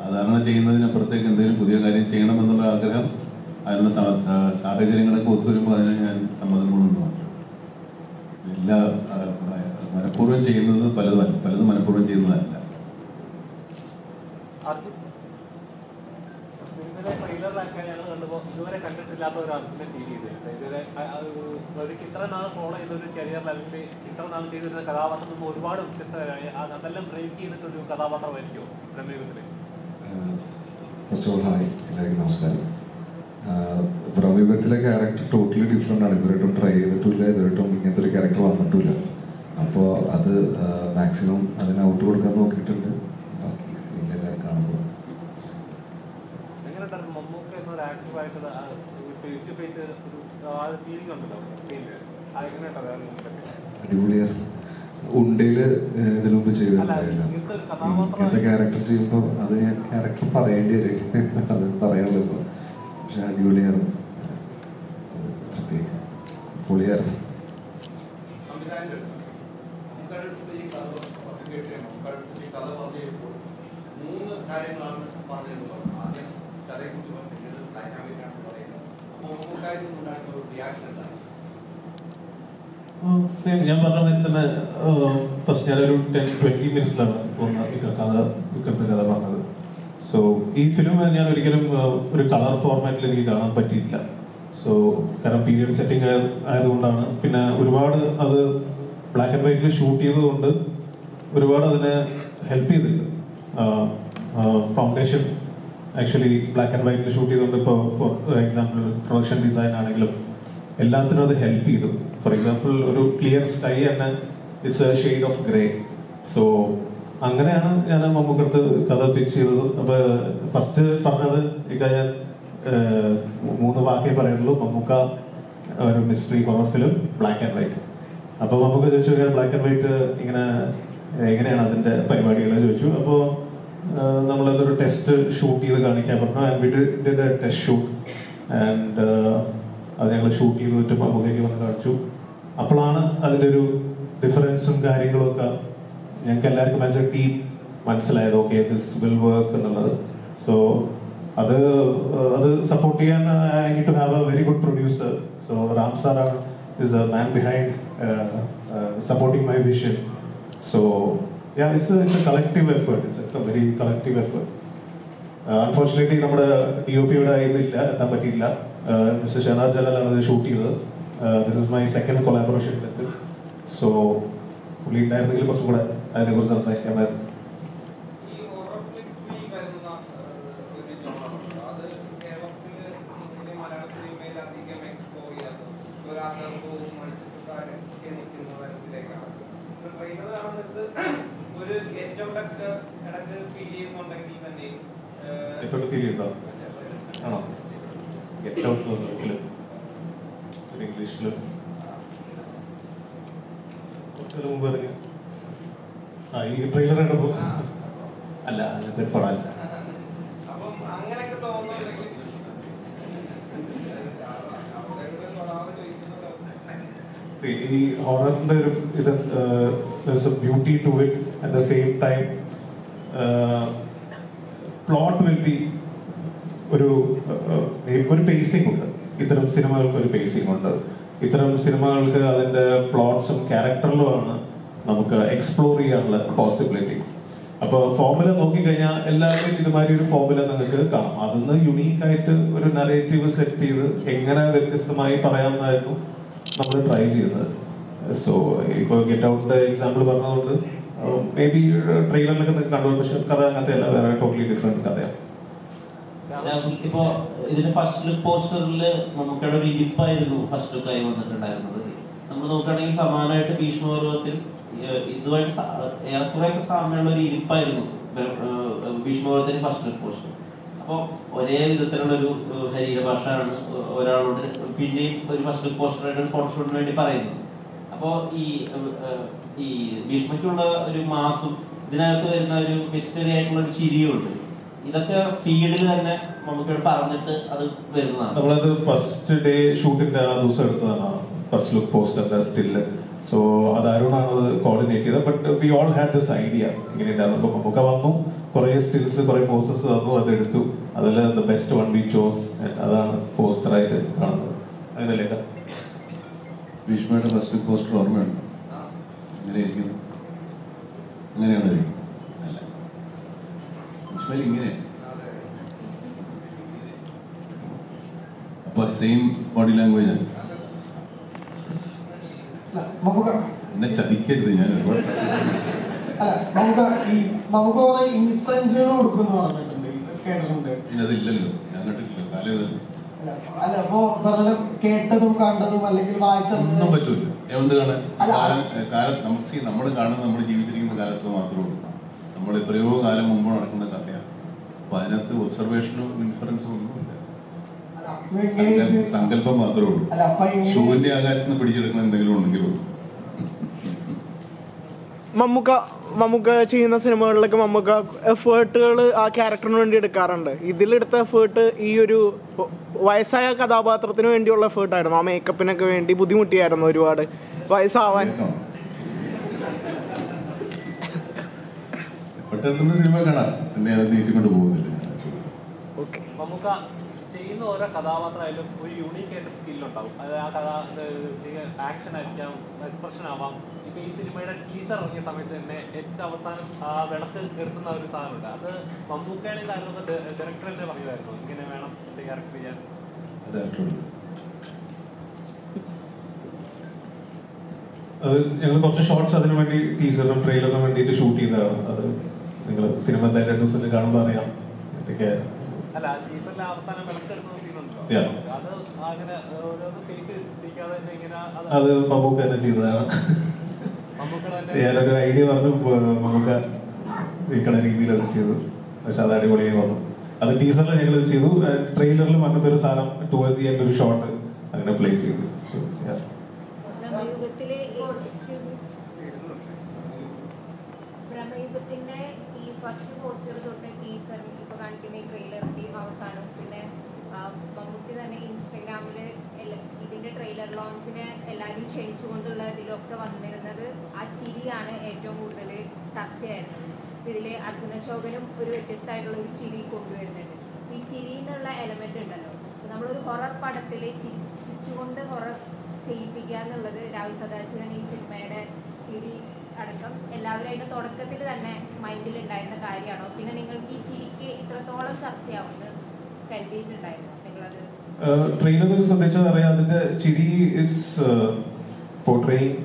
സാധാരണ ചെയ്യുന്നതിനപ്പുറത്തേക്ക് എന്തെങ്കിലും പുതിയ കാര്യം ചെയ്യണമെന്നുള്ള ആഗ്രഹം അതിനുള്ള സാഹചര്യങ്ങളൊക്കെ ഒത്തുവരുമ്പോൾ അതിന് ഞാൻ സമ്മതം കൊണ്ടുവന്നു മാത്രം. എല്ലാ മനഃപൂർവം ചെയ്യുന്നത് പലതല്ല പലതും മനഃപൂർവം ചെയ്യുന്നതല്ല. ബ്രഹ്മയുഗത്തിൽ നമസ്കാരം. പ്രമുഖത്തിലെ ക്യാരക്ടർ ടോട്ടലി ഡിഫറെന്റ് ആണ്. ഇവരായിട്ടും ട്രൈ ചെയ്തിട്ടില്ല ഇവരായിട്ടും ഇങ്ങനത്തെ ഒരു ക്യാരക്ടർ വന്നിട്ടില്ല. അപ്പോൾ അത് മാക്സിമം അതിന് ഔട്ട് കൊടുക്കാൻ നോക്കിയിട്ടുണ്ട് ബാക്കി സ്ക്രീനിലൊക്കെ കാണുമ്പോൾ എങ്ങനെ ഉണ്ടായിരുന്നു മമ്മൂക്ക ആക്റ്റീവായിട്ട് ഫേസ് ടു ഫേസ് ഒരു ഫീലിംഗ് ഉണ്ടല്ലോ സ്ക്രീനിൽ അടിപൊളിയായിരുന്നു ഉണ്ടയിൽ ഇതിനു മുമ്പ് അല്ല, ചെയ്തിട്ടുണ്ടായില്ല ഇങ്ങനത്തെ ക്യാരക്ടർ ചെയ്യുമ്പോൾ അത് ഞാൻ ക്യാരക്ടർ പറയേണ്ടി വരും. അത് പറയാനുള്ളൂ ഇപ്പൊ. പക്ഷെ അടിപൊളിയായിരുന്നു. പ്രത്യേകിച്ച് പൊളിയായിരുന്നു മൂന്ന് കാര്യങ്ങളാണ് പറഞ്ഞത് ആദ്യം കഥയെക്കുറിച്ച് പറഞ്ഞു ഞാൻ പറഞ്ഞ ട്വന്റി മിനിറ്റ്സിലാണ് കഥ കഥ പറഞ്ഞത്. സോ ഈ ഫിലിം ഞാൻ ഒരിക്കലും ഒരു കളർ ഫോർമാറ്റിൽ എനിക്ക് കാണാൻ പറ്റിയിട്ടില്ല. സോ കാരണം പീരിയഡ് സെറ്റിംഗ് ആയതുകൊണ്ടാണ്. പിന്നെ ഒരുപാട് അത് ബ്ലാക്ക് ആൻഡ് വൈറ്റിൽ ഷൂട്ട് ചെയ്തതുകൊണ്ട് ഒരുപാട് അതിനെ ഹെൽപ്പ് ചെയ്തിട്ടുണ്ട്. ഫൗണ്ടേഷൻ ആക്ച്വലി ബ്ലാക്ക് ആൻഡ് വൈറ്റിൽ ഷൂട്ട് ചെയ്തുകൊണ്ട് ഇപ്പോൾ ഫോർ എക്സാമ്പിൾ പ്രൊഡക്ഷൻ ഡിസൈൻ ആണെങ്കിലും എല്ലാത്തിനും അത് ഹെൽപ്പ് ചെയ്തു. ഫോർ എക്സാമ്പിൾ ഒരു ക്ലിയർ സ്കൈ തന്നെ it's a shade of grey so അങ്ങനെയാണ് ഞാൻ മമ്മൂക്കടുത്ത് കഥ പിച്ച് ചെയ്തത്. അപ്പൊ ഫസ്റ്റ് പറഞ്ഞത് ഇക്ക ഞാൻ മൂന്ന് വാക്കേ പറയുള്ളൂ മമ്മൂക്ക ഒരു mystery horror film black and white അപ്പൊ മമ്മൂക്ക ചോദിച്ചു ബ്ലാക്ക് ആൻഡ് വൈറ്റ് ഇങ്ങനെ എങ്ങനെയാണ് അതിന്റെ പരിപാടികൾ ചോദിച്ചു. അപ്പോ നമ്മളതൊരു ടെസ്റ്റ് ഷൂട്ട് ചെയ്ത് കാണിക്കാൻ പറഞ്ഞു. And we did test shoot and അത് ഞങ്ങൾ ഷൂട്ട് ചെയ്ത് വിട്ട് മമ്മൂക്കയ്ക്ക് വന്ന് കാണിച്ചു. അപ്പോഴാണ് അതിന്റെ ഒരു ഡിഫറൻസും കാര്യങ്ങളൊക്കെ ഞങ്ങൾക്ക് എല്ലാവർക്കും ആസ് എ ടീം മനസ്സിലായത്. ഓക്കെ ദിസ് വിൽ വർക്ക് എന്നുള്ളത്. സോ അത് അത് സപ്പോർട്ട് ചെയ്യാൻ I need to have a very good producer so Ram സാറാണ് is a man behind supporting my vision so yeah it's a, it's a collective effort. It's a very collective effort. Unfortunately നമ്മുടെ D O പിയുടെ ഇതില്ല എത്താൻ പറ്റിയില്ല mister ഷെനാജ് ജലാലാണ് ഇത് shoot ചെയ്തത്. This is my second collaboration with so പുള്ളി ഉണ്ടായിരുന്നെങ്കിൽ കുറച്ചും കൂടെ അതിനെക്കുറിച്ച് സംസാരിക്കാമായിരുന്നു മത്സ്യക്കാരും ഒക്കെ നിൽക്കുന്ന തരത്തിലേക്കാണ്. ഇപ്പൊ കാണുന്നത് ഒരു out ഫീൽ ചെയ്യുന്നുണ്ടെങ്കിൽ തന്നെയും, ഏഹ്, ഫീൽ ആണോ? കുറച്ചു മുമ്പ് പറഞ്ഞു ആ ഈ ട്രെയിലർ ഇടപോ അല്ല അങ്ങനത്തെ പടമല്ല. ഈ ഹൊററിന്റെ ഒരു ഇത് beauty to it at the same time plot will be ഒരു ഒരു പേസിംഗ് ഉണ്ട്. ഇത്തരം സിനിമകൾക്ക് ഒരു പേസിംഗ് ഉണ്ട്. ഇത്തരം സിനിമകൾക്ക് അതിന്റെ പ്ലോട്ട്സും ക്യാരക്ടറിലുമാണ് നമുക്ക് എക്സ്പ്ലോർ ചെയ്യാനുള്ള പോസിബിലിറ്റി അപ്പോൾ ഫോർമുല നോക്കിക്കഴിഞ്ഞാൽ എല്ലാവരും ഇതുമാതിരി ഒരു ഫോർമുല നിങ്ങൾക്ക് കാണാം. അതൊന്ന് യുണീക്ക് ആയിട്ട് ഒരു നറേറ്റീവ് സെറ്റ് ചെയ്ത് എങ്ങനെ വ്യത്യസ്തമായി പറയാമെന്നായിരുന്നു നമ്മൾ ട്രൈ ചെയ്യുന്നത്. സോ ഇപ്പോൾ ഗെറ്റ് ഔട്ടിന്റെ എക്സാമ്പിൾ പറഞ്ഞതുകൊണ്ട് മേ ബി ട്രെയിലറിലൊക്കെ നിങ്ങൾക്ക് കണ്ടു പക്ഷെ കഥ അങ്ങനത്തെ വേറെ ടോട്ടലി ഡിഫറെന്റ് കഥയാണ്. ഇപ്പോ ഇതിന്റെ ഫസ്റ്റ് ലുക്ക് പോസ്റ്ററിൽ നമുക്കവിടെ ഒരു ഇരിപ്പായിരുന്നു ഫസ്റ്റ് ലുക്കായി വന്നിട്ടുണ്ടായിരുന്നത്. നമ്മൾ നോക്കുകയാണെങ്കിൽ സമാനമായിട്ട് ഭീഷ്മപർവത്തിൽ ഇതുമായിട്ട് ഏറെക്കുറെയൊക്കെ സാമ്യമുള്ള ഒരു ഇരിപ്പായിരുന്നു ഭീഷ്മപർവത്തിന്റെ ഫസ്റ്റ് ലുക്ക് പോസ്റ്റർ അപ്പോൾ ഒരേ വിധത്തിലുള്ള ഒരു ശരീരഭാഷയാണ് ഒരാളോട് പിന്നെയും ഒരു ഫസ്റ്റ് പോസ്റ്ററായിട്ട് ഒരു ഫോട്ടോഷൂട്ടിന് വേണ്ടി പറയുന്നു അപ്പോ ഈ ഈ ഭീഷ്മയ്ക്കുള്ള ഒരു മാസും ഇതിനകത്ത് വരുന്ന ഒരു മിസ്റ്ററി ആയിട്ടുള്ള ഒരു ചിരിയും ഉണ്ട് ഇതൊക്കെ ഫീൽഡിൽ തന്നെ നമുക്ക് പറഞ്ഞിട്ട് അത് വരുന്നതാണ്. നമ്മളത് ഫസ്റ്റ് ഡേ ഷൂട്ടിന്റെ ആ ദിവസം എടുത്തതാണ്. ഫസ്റ്റ് ലുക്ക് പോസ്റ്ററിന്റെ സ്റ്റില്ല് സോ അതാരോടാണ് അത് കോർഡിനേറ്റ് ചെയ്തത്. But we all had this idea അപ്പൊ നമുക്ക് വന്നു. കുറെ സ്റ്റിൽസ് കുറെ പോസ്റ്റേഴ്സ് തന്നു അതെടുത്തു എടുത്തു. അതിൽ the best one we chose അതാണ് പോസ്റ്ററായിട്ട് കാണുന്നത്. ഏട്ടാ? ഭീഷ്മയുടെ ഫസ്റ്റ് പോസ്റ്റർ ഓർമ്മയുണ്ട്? അങ്ങനെ ഇരിക്കുന്നു അങ്ങനെയാണ് ഇരിക്കുന്നത്. അല്ല? ഭീഷ്മയിൽ ഇങ്ങനെ. അപ്പൊ സെയിം ബോഡി ലാംഗ്വേജ് ആണ്. എന്നെ ചതിക്കരുത് ഞാൻ ഒരുപാട്. അല്ല നമുക്ക് ഈ നമുക്ക് കുറെ ഇൻഫ്ലുവൻസുകൾ കൊടുക്കുന്നു പറഞ്ഞിട്ടുണ്ട്. കേട്ടിട്ടുണ്ട്. അതില്ലല്ലോ ഞാൻ കണ്ടിട്ടില്ല. കാലം അല്ല, അപ്പോ പറഞ്ഞ കേട്ടതും കണ്ടതും അല്ലെങ്കിൽ വായിച്ചതും ഒന്നും പറ്റൂല. എന്ത് കാണാൻ? അല്ല, കാലം നമുക്ക് നമ്മൾ കാണുന്നത് നമ്മൾ ജീവിച്ചിരിക്കുന്ന കാലത്ത് മാത്രമേ ഉള്ളൂ. നമ്മൾ എത്രയോ കാലം മുമ്പ് നടക്കുന്ന കഥയാണ്. അപ്പൊ അതിനകത്ത് ഒബ്സർവേഷനും ഇൻഫറൻസും ഒന്നുമില്ല സങ്കല്പം- മാത്രമേ ഉള്ളൂ. അല്ല അപ്പൊ എങ്ങനെ ഷൂവിന്റെ ആകാശത്ത് പിടിച്ചെടുക്കുന്ന എന്തെങ്കിലും ഉണ്ടെങ്കിലും മമ്മൂക്ക മമ്മൂക്ക ചെയ്യുന്ന സിനിമകളിലൊക്കെ മമ്മൂക്ക എഫേർട്ടുകൾ ആ ക്യാരക്ടറിന് വേണ്ടി എടുക്കാറുണ്ട്. ഇതിലെടുത്ത എഫേർട്ട് ഈ ഒരു വയസ്സായ കഥാപാത്രത്തിന് വേണ്ടിയുള്ള എഫേർട്ടായിരുന്നു ആ മേക്കപ്പിനൊക്കെ വേണ്ടി ബുദ്ധിമുട്ടിയായിരുന്നു ഒരുപാട് വയസ്സാവാൻ. സിനിമ കാണാം. നീട്ടിക്കൊണ്ട് പോകുന്നില്ല. നമുക്ക് ചെയ്യുന്ന ഓരോ കഥാപാത്രമായാലും ഒരു യൂണീക്ക് ആയിട്ട് സ്കിൽ ഉണ്ടാവും. അത് ആ കഥ ആക്ഷൻ ആയിരിക്കാം എക്സ്പ്രഷൻ ആവാം. ഇപ്പൊ ഈ സിനിമയുടെ ടീസർ ഇറങ്ങിയ സമയത്ത് തന്നെ ഏറ്റവും അവസാനം ആ വിളക്ക് നിർത്തുന്ന ഒരു സാധനമുണ്ട്. അത് മമ്മൂക്കയാണെങ്കിൽ ആയിരുന്നു ഡയറക്ടർ തന്നെ പറയുമായിരുന്നു. ഇങ്ങനെ വേണം എന്റെ ക്യാരക്ടർ ചെയ്യാൻ. അത് ഞങ്ങൾ കുറച്ച് ഷോർട്സ് അതിനു വേണ്ടി ടീസറിനും ട്രെയിലറിനും വേണ്ടിയിട്ട് ഷൂട്ട് ചെയ്തതാണ്. അത് നിങ്ങൾ സിനിമ എന്തായാലും രണ്ട് ദിവസത്തിൽ കാണുമ്പോൾ അറിയാം. എന്തൊക്കെ അത് മമ്മൂക്ക തന്നെ ചെയ്തതാണ്. ഞാനൊരു ഐഡിയ പറഞ്ഞു മമ്മൂക്ക നിൽക്കണ രീതിയിൽ അത് ചെയ്തു. പക്ഷെ അത് അടിപൊളിയായി വന്നു. അത് ടീസറിൽ ഞങ്ങൾ ഇത് ചെയ്തു. ട്രെയിലറിലും അങ്ങനത്തെ ഒരു സാധനം ടുവേഴ്സ് ചെയ്യാൻ ഒരു ഷോട്ട് അങ്ങനെ പ്ലേസ് ചെയ്തു. ബ്രഹ്മയുഗത്തിന്റെ ഈ ഫസ്റ്റ് പോസ്റ്റർ തൊട്ട് കാണിക്കുന്ന ഈ ട്രെയിലറിന്റെയും അവസാനം. പിന്നെ മമ്മൂട്ടി തന്നെ ഇൻസ്റ്റഗ്രാമിൽ ഇതിന്റെ ട്രെയിലർ ലോഞ്ചിനെ എല്ലാവരും ക്ഷണിച്ചുകൊണ്ടുള്ള ഇതിലൊക്കെ വന്നിരുന്നത് ആ ചിരിയാണ് ഏറ്റവും കൂടുതൽ ചർച്ചയായിരുന്നത്. ഇതിൽ അർജുന ശോകനും ഒരു വ്യത്യസ്തമായിട്ടുള്ള ഒരു ചിരി കൊണ്ടുവരുന്നുണ്ട്. ഈ ചിരി എന്നുള്ള എലമെന്റ് ഉണ്ടല്ലോ. നമ്മളൊരു ഹൊറർ പടത്തിൽ ചിരിച്ചുകൊണ്ട് ഹൊറർ ചെയ്യിപ്പിക്കുക എന്നുള്ളത് രാഹുൽ സദാശിവൻ ഈ സിനിമയുടെ ഇടി അടക്കം എല്ലാവരും തുടക്കത്തിൽ തന്നെ മൈൻഡിൽ ഉണ്ടായിരുന്ന കാര്യമാണോ? പിന്നെ നിങ്ങൾക്ക് ഈ ചിരിക്ക് ഇത്രത്തോളം ചർച്ചയാവുന്നത് കരുതിയിട്ടുണ്ടായിരുന്നു? നിങ്ങളത് ട്രെയിലറിൽ ശ്രദ്ധിച്ചാൽ അറിയാം. അതിന്റെ ചിരി it's portraying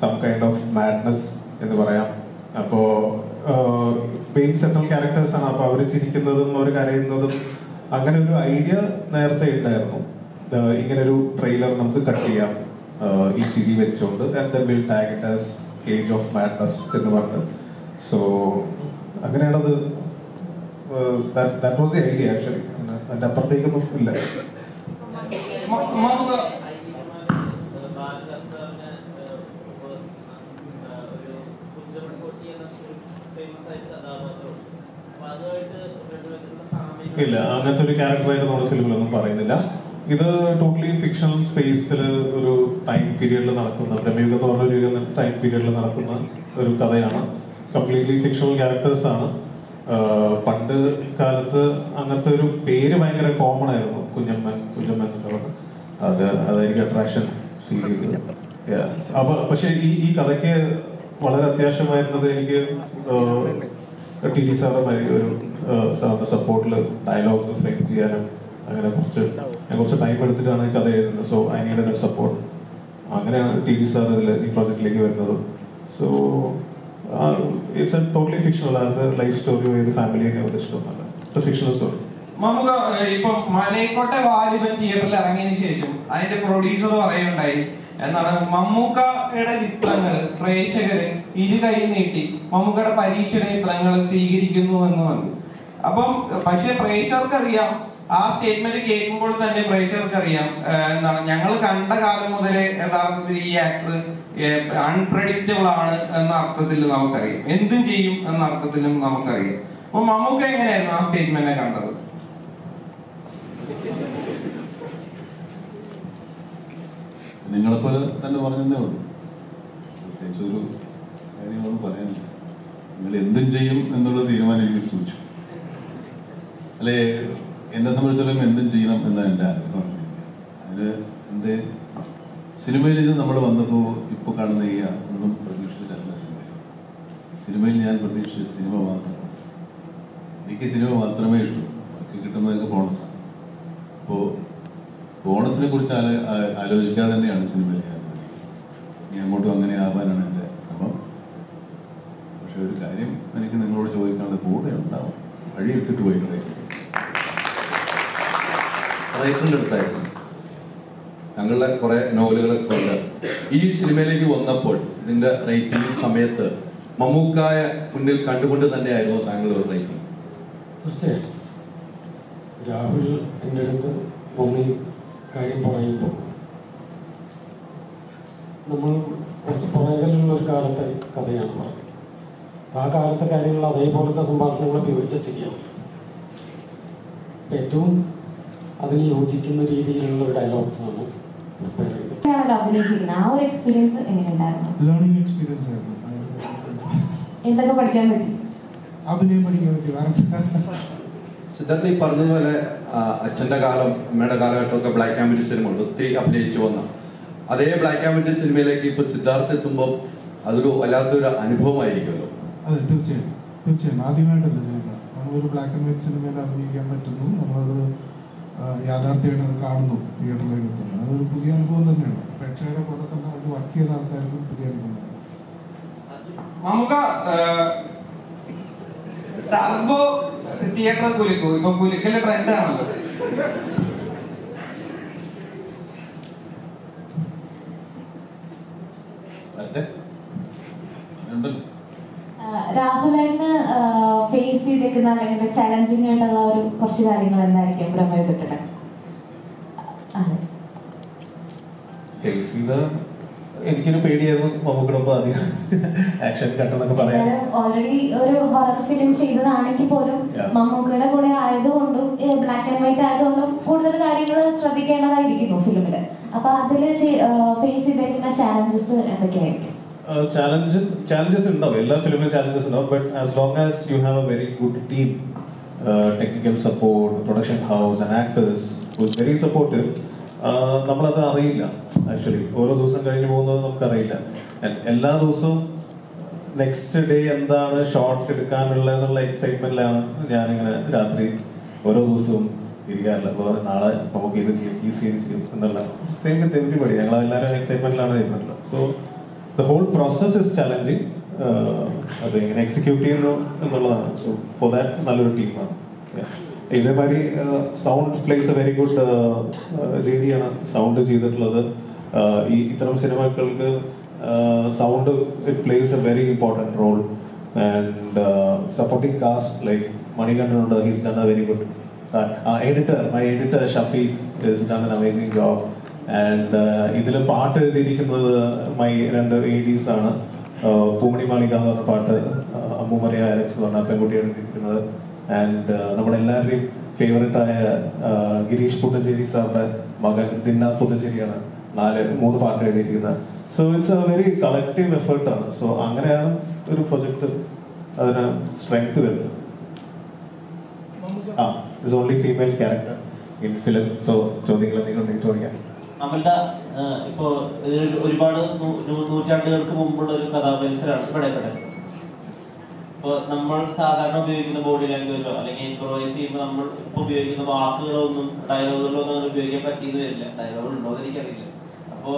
some kind of madness എന്ന് പറയാം. അപ്പോ മെയിൻ സെൻട്രൽ ക്യാരക്ടേഴ്സ് ആണ്. അപ്പൊ അവർ ചിരിക്കുന്നതും അവർ കരയുന്നതും അങ്ങനെ ഒരു ഐഡിയ നേരത്തെ ഉണ്ടായിരുന്നു. ഇങ്ങനെ ഒരു ട്രെയിലർ നമുക്ക് കട്ട് ചെയ്യാം. ഈ ചിരി വെച്ചുകൊണ്ട് and then will tag it as age of madness എന്ന് പറഞ്ഞ്. So അങ്ങനെയാണത് that was the idea actually അതിന്റെ അപ്പുറത്തേക്കൊന്നും ഇല്ല ഇല്ല അങ്ങനത്തെ ഒരു ക്യാരക്ടറായിട്ട് നമ്മുടെ ഫിലിമിലൊന്നും പറയുന്നില്ല. ഇത് ടോട്ടലി ഫിക്ഷണൽ സ്പേസിൽ ഒരു ടൈം പീരിയഡിൽ നടക്കുന്ന ബ്രഹ്മയുഗം എന്ന് പറഞ്ഞ ഒരു ടൈം പീരിയഡിൽ നടക്കുന്ന ഒരു കഥയാണ്. കംപ്ലീറ്റ്ലി ഫിക്ഷണൽ ക്യാരക്ടേഴ്സ് ആണ്. പണ്ട് കാലത്ത് അങ്ങനത്തെ ഒരു പേര് ഭയങ്കര കോമൺ ആയിരുന്നു. കുഞ്ഞമ്മൻ കുഞ്ഞമ്മൻ എന്നൊക്കെ പറഞ്ഞ്. അത് അതായിരിക്കും അട്രാക്ഷൻ. അപ്പൊ പക്ഷെ ഈ ഈ കഥയ്ക്ക് വളരെ അത്യാവശ്യമായിരുന്നത് എനിക്ക് ടി ഡി സാറിന്റെ മാതിരി ഒരു സാറിന്റെ സപ്പോർട്ടിൽ ഡയലോഗ്സ് ഫ്രെയിം ചെയ്യാനും അങ്ങനെ കുറച്ച് ഞാൻ കുറച്ച് ടൈം എടുത്തിട്ടാണ് ഈ കഥ എഴുതുന്നത്. സോ ഐ നീഡ് സപ്പോർട്ട് അങ്ങനെയാണ് ടി വി സാർ ഇതിൽ ഈ പ്രോജക്റ്റിലേക്ക് വരുന്നത്. So it's a totally fictional അത് ലൈഫ് സ്റ്റോറി ഏത് ഫാമിലിയൊക്കെ ഒരു ഇഷ്ടമൊന്നുമല്ല. സോ ഫിക്ഷണൽ സ്റ്റോറി നമുക്ക് ഇപ്പൊ മലയക്കോട്ടെ വാലിബൻ തിയേറ്ററിൽ ഇറങ്ങിയതിനു ശേഷം അതിന്റെ പ്രൊഡ്യൂസർ പറയുണ്ടായി എന്നാണ് മമ്മൂക്കയുടെ ചിത്രങ്ങൾ പ്രേക്ഷകര് ഇരു കൈ നീട്ടി മമ്മൂക്കയുടെ പരീക്ഷയുടെ ചിത്രങ്ങൾ സ്വീകരിക്കുന്നു എന്ന് പറഞ്ഞു. അപ്പം പക്ഷെ പ്രേക്ഷകർക്ക് അറിയാം ആ സ്റ്റേറ്റ്മെന്റ് കേൾക്കുമ്പോൾ തന്നെ പ്രേക്ഷകർക്ക് അറിയാം എന്താണ് ഞങ്ങൾ കണ്ട കാലം മുതലേ യഥാർത്ഥത്തിൽ ഈ ആക്ടർ അൺപ്രഡിക്റ്റബിൾ ആണ് എന്ന അർത്ഥത്തിൽ നമുക്കറിയാം. എന്തും ചെയ്യും എന്ന അർത്ഥത്തിലും നമുക്കറിയാം. അപ്പൊ മമ്മൂക്ക എങ്ങനെയായിരുന്നു ആ സ്റ്റേറ്റ്മെന്റിനെ കണ്ടത്? നിങ്ങളെപ്പോലെ തന്നെ പറഞ്ഞതേ ഉള്ളൂ. പ്രത്യേകിച്ച് ഒരു കാര്യങ്ങളൊന്നും പറയാനില്ല. നിങ്ങൾ എന്തും ചെയ്യും എന്നുള്ള തീരുമാനം എനിക്ക് സൂചിച്ചു അല്ലെ? എന്നെ സംബന്ധിച്ചിടത്തോളം എന്തും ചെയ്യണം എന്നാണ് എന്റെ ആഗ്രഹം. അതിൽ എന്റെ സിനിമയിൽ ഇത് നമ്മൾ വന്നപ്പോൾ ഇപ്പോൾ കാണുന്ന ഈ ഒന്നും പ്രതീക്ഷിച്ചിട്ടല്ല സിനിമ സിനിമയിൽ ഞാൻ പ്രതീക്ഷിച്ച സിനിമ മാത്രം. എനിക്ക് സിനിമ മാത്രമേ ഇഷ്ടമുള്ളൂ ബാക്കി കിട്ടുന്നതൊക്കെ ബോണസാണ് അപ്പോൾ ബോണസിനെ കുറിച്ച് ആലോചിക്കാതെ തന്നെയാണ് സിനിമയിൽ ഞാൻ ഇനി അങ്ങോട്ടും അങ്ങനെ ആവാനാണ് എന്റെ ശ്രമം. പക്ഷെ ഒരു കാര്യം എനിക്ക് നിങ്ങളോട് ചോദിക്കാനുള്ള കൂടെ ഉണ്ടാവും. വഴി ഇട്ടിട്ട് കളയും. അടുത്തായിരുന്നു. ഞങ്ങളുടെ കുറെ നോവലുകളൊക്കെ ഉണ്ട്. ഈ സിനിമയിലേക്ക് വന്നപ്പോൾ ഇതിന്റെ റൈറ്റിംഗ് സമയത്ത് മമ്മൂക്കായ മുന്നിൽ കണ്ടുകൊണ്ട് തന്നെയായിരുന്നു താങ്കൾ ഒരു റൈറ്റിംഗ് തീർച്ചയായിട്ടും രാഹുൽ എന്റെ അടുത്ത് മമ്മി കാര്യം പറയുമ്പോൾ നമ്മൾ കുറച്ച് പുറകിലുള്ള ഒരു കാലത്തെ കഥയാണ് പറയുന്നത്. ആ കാലത്തെ കാര്യങ്ങൾ അതേപോലത്തെ സംഭാഷണങ്ങൾ വിവരിച്ച ശരിയാണ്. ഏറ്റവും അതിന് യോജിക്കുന്ന രീതിയിലുള്ള ഒരു ഡയലോഗ്സ് ആണ് പ്രിപ്പയർ ചെയ്തത് അഭിനയിച്ചിരിക്കുന്നത്. ആ ഒരു എക്സ്പീരിയൻസ് എങ്ങനെയുണ്ടായിരുന്നു? ലേണിംഗ് എക്സ്പീരിയൻസ് ആയിരുന്നു. എന്തൊക്കെ പഠിക്കാൻ പറ്റി? അഭിനയം പഠിക്കാൻ പറ്റി. സിദ്ധാർത്ഥ ഈ പറഞ്ഞതുപോലെ അച്ഛന്റെ കാലം അമ്മയുടെ കാലഘട്ടമൊക്കെ ബ്ലാക്ക് ആൻഡ് വൈറ്റ് സിനിമ ഉണ്ട് ഒത്തിരി അഭിനയിച്ചു വന്ന. അതേ ബ്ലാക്ക് ആൻഡ് വൈറ്റ് സിനിമയിലേക്ക് ഇപ്പൊ സിദ്ധാർത്ഥ എത്തുമ്പോൾ അതൊരു വല്ലാത്തൊരു അനുഭവമായിരിക്കുമല്ലോ. അതെ തീർച്ചയായും. തീർച്ചയായും. ആദ്യമായിട്ടല്ല ചെയ്യുന്നത്. നമ്മളൊരു ബ്ലാക്ക് ആൻഡ് വൈറ്റ് സിനിമയിൽ അഭിനയിക്കാൻ പറ്റുന്നു. നമ്മളത് യാഥാർത്ഥ്യമായിട്ട് അത് കാണുന്നു തിയേറ്ററിലേക്ക് എത്തുന്നത്. അതൊരു പുതിയ അനുഭവം തന്നെയാണ്. പ്രേക്ഷകരെ പോലെ തന്നെ അവർക്ക് വർക്ക് ചെയ്ത ആൾക്കാർക്കും പുതിയ അനുഭവം തന്നെ നമുക്ക് ടർബോ തിയേറ്റർ കുലുക്കു ഇപ്പൊ കുലുക്കൽ ട്രെൻഡാണല്ലോ രാഹുലിന് ഫേസ് ചെയ്തേക്കുന്ന അല്ലെങ്കിൽ ചലഞ്ചിങ് ആയിട്ടുള്ള ഒരു കുറച്ച് കാര്യങ്ങൾ എന്തായിരിക്കും ബ്രഹ്മയുഗത്തിൽ അതെ. ഫേസ് ചെയ്ത എനിക്കൊരു പേടിയായിരുന്നു മമ്മൂക്കിടൊപ്പം ആദ്യം ആക്ഷൻ കട്ടെന്നൊക്കെ പറയാം ഓൾറെഡി ഒരു ഹൊറർ ഫിലിം ചെയ്തതാണെങ്കിൽ പോലും. മമ്മൂക്കയുടെ കൂടെ ആയതുകൊണ്ടും ബ്ലാക്ക് ആൻഡ് വൈറ്റ് ആയതുകൊണ്ടും കൂടുതൽ കാര്യങ്ങൾ ശ്രദ്ധിക്കേണ്ടതായിരിക്കുന്നു ഫിലിമിൽ അപ്പൊ അതിൽ ഫേസ് ചെയ്തേക്കുന്ന ചാലഞ്ചസ് എന്തൊക്കെയായിരിക്കും? ചാലഞ്ച് ചാലഞ്ചസ് ഉണ്ടാവും. എല്ലാ ഫിലിമിലും ചാലഞ്ചസ് ഉണ്ടാവും. But as long as you have a very good team technical support production house and actors who's very supportive നമ്മളത് അറിയില്ല ആക്ച്വലി ഓരോ ദിവസം കഴിഞ്ഞ് പോകുന്നത് നമുക്കറിയില്ല. എല്ലാ ദിവസവും നെക്സ്റ്റ് ഡേ എന്താണ് ഷോർട്ട് എടുക്കാനുള്ള എന്നുള്ള എക്സൈറ്റ്മെന്റിലാണ് ഞാനിങ്ങനെ രാത്രി ഓരോ ദിവസവും ഇരിക്കാറില്ല. അപ്പോൾ നാളെ നമുക്ക് ഇത് ചെയ്യും ഈ സീൻ ചെയ്യും എന്നുള്ള സെയിം തെറ്റിപ്പടി ഞങ്ങൾ എല്ലാവരും എക്സൈറ്റ്മെന്റിലാണ് ചെയ്യുന്നുള്ളത് so the whole process is challenging അത് എങ്ങനെ എക്സിക്യൂട്ട് ചെയ്യുന്നു എന്നുള്ളതാണ്. സോ ഫോർ ദാറ്റ് നല്ലൊരു ടീമാണ് ഇതേമാതിരി sound plays a very good രീതിയാണ് സൗണ്ട് ചെയ്തിട്ടുള്ളത്. ഈ ഇത്തരം സിനിമകൾക്ക് sound it plays a very important role and supporting cast like മണികണ്ഠനുണ്ട്. He's done a very good editor my editor Shafeeq is done an amazing job and ഇതിൽ പാട്ട് എഴുതിയിരിക്കുന്നത് my രണ്ട് eighties ആണ്. Uh, പൂമണി മാളിക എന്ന് പറഞ്ഞ പാട്ട് uh, അമ്മുമറിയ അലക്സ് എന്ന് പറഞ്ഞ പെൺകുട്ടിയാണ് എഴുതിയിരിക്കുന്നത്. ആൻഡ് നമ്മുടെ എല്ലാവരുടെയും ഫേവറേറ്റ് ആയ uh, ഗിരീഷ് പുത്തഞ്ചേരി സാറിന്റെ മകൻ ദിന്നാഥ് പുത്തഞ്ചേരിയാണ് നാല് മൂന്ന് പാട്ട് എഴുതിയിരിക്കുന്നത്. So it's a very collective എഫേർട്ടാണ് so അങ്ങനെയാണ് ഒരു പ്രൊജക്ട് അതിന് സ്ട്രെങ്ത് വരുന്നത്. ആ it's only female character in film so ചോദ്യങ്ങൾ എന്തെങ്കിലും ചോദിക്കാം. ആഹ്, ഇപ്പോ ഒരുപാട് നൂറ്റാണ്ടുകൾക്ക് മുമ്പുള്ള ഒരു കഥാപരിസരമാണ് ഇവിടെ ഇവിടെ ഇപ്പൊ നമ്മൾ സാധാരണ ഉപയോഗിക്കുന്ന ബോഡി ലാംഗ്വേജോ അല്ലെങ്കിൽ ഇംപ്രവൈസ് ചെയ്യുമ്പോൾ നമ്മൾ ഇപ്പൊ ഉപയോഗിക്കുന്ന വാക്കുകളോ ഒന്നും ഡയലോഗുകളോ ഒന്നും അങ്ങനെ ഉപയോഗിക്കാൻ പറ്റിയെന്ന് വരില്ല. ഡയലോഗ് ഉണ്ടോ എന്ന് എനിക്കറിയില്ല. അപ്പോ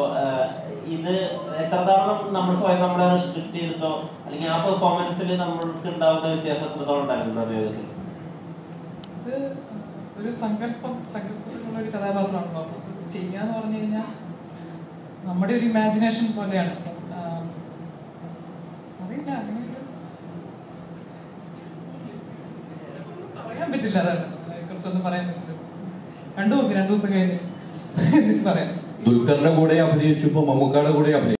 ഇത് എത്രത്തോളം നമ്മൾ സ്വയം നമ്മളെ റെസ്ട്രിക്ട് ചെയ്തിട്ടോ അല്ലെങ്കിൽ ആ പെർഫോമൻസിൽ നമ്മൾക്ക് ഉണ്ടാവുന്ന വ്യത്യാസം എത്രത്തോളം ഉണ്ടായിരുന്നു ഉപയോഗത്തിൽ? ഒരു സങ്കല്പം സങ്കല്പത്തിലുള്ള ഒരു കഥാപാത്രമാണ് ബാബു എന്ന് പറഞ്ഞു കഴിഞ്ഞാൽ നമ്മുടെ ഒരു ഇമാജിനേഷൻ പോലെയാണ്. അറിയില്ല പറയാൻ പറ്റില്ല അതാണ്. കുറച്ചൊന്നും പറയാൻ പറ്റില്ല. കണ്ടു നോക്കി രണ്ടു ദിവസം കഴിഞ്ഞ്. പറയാം. ദുൽഖറിന്റെ കൂടെ അഭിനയിച്ചപ്പോ മമ്മൂക്കയുടെ കൂടെ അഭിനയിച്ചു